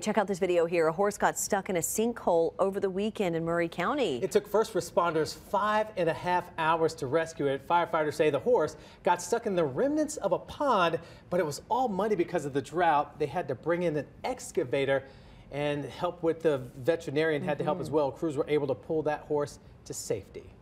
Check out this video here. A horse got stuck in a sinkhole over the weekend in Maury County. It took first responders five and a half hours to rescue it. Firefighters say the horse got stuck in the remnants of a pond, but it was all muddy because of the drought. They had to bring in an excavator and help with the veterinarian had to help mm-hmm. as well. Crews were able to pull that horse to safety.